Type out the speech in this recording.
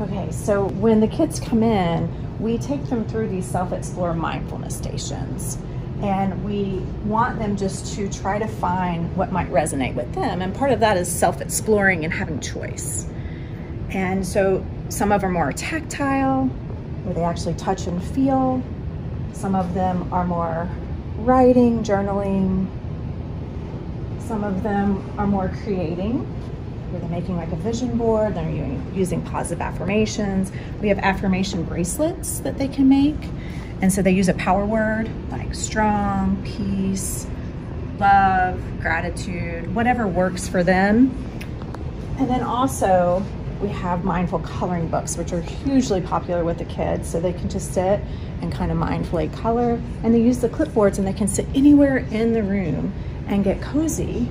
Okay, so when the kids come in, we take them through these self-explore mindfulness stations and we want them just to try to find what might resonate with them. And part of that is self-exploring and having choice. And so some of them are more tactile, where they actually touch and feel. Some of them are more writing, journaling. Some of them are more creating, where they're making like a vision board, they're using positive affirmations. We have affirmation bracelets that they can make. And so they use a power word like strong, peace, love, gratitude, whatever works for them. And then also we have mindful coloring books, which are hugely popular with the kids. So they can just sit and kind of mindfully color and they use the clipboards and they can sit anywhere in the room and get cozy